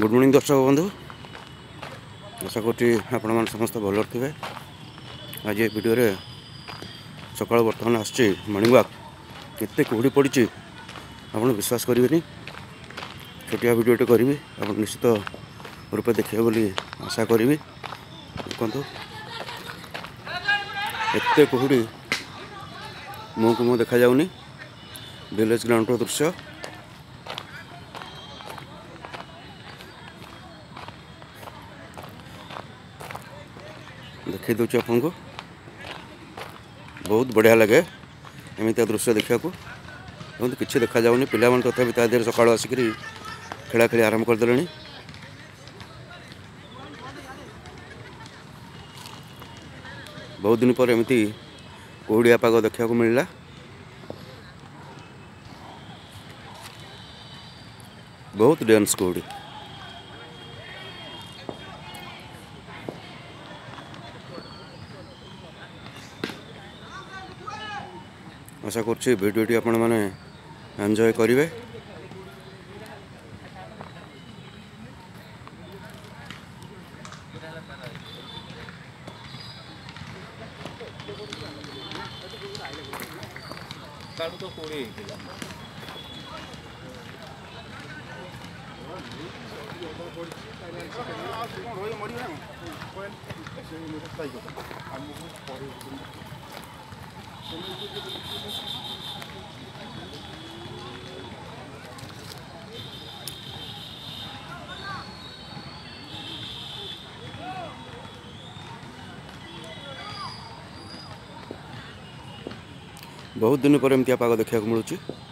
good morning দর্শক বন্ধু আশা করছি আপনার সমস্ত ভালো থাকবে আজ এই ভিডিওরে সকাল বর্তমানে আসছি মর্নিং ওয়াক এত কুহড়ি পড়ছে আপনার বিশ্বাস করবে ছোটিয়া ভিডিওটি করবি আপনার নিশ্চিত রূপে দেখবে বলে আশা করবি দেখুন এত কুহড়ি মুখ মু দেখা যাওনি ভিলেজ গ্রাউন্ডর দৃশ্য देख दूचे आप बहुत बढ़िया लगे एमित तो दृश्य देखा कि देखा जाऊनि पिला तथा तो तेहर सका आसिक खेला खेली आरंभ करदे बहुत दिन पर एमती कोहड़िया पाग देखा मिलला बहुत डांस कोड़ी আশা করছি ভিডিওটি আপনার এনজয় করবে ବହୁତ ଦିନ ପରେ ଏମିତି ପାଗ ଦେଖିବାକୁ ମିଳୁଛି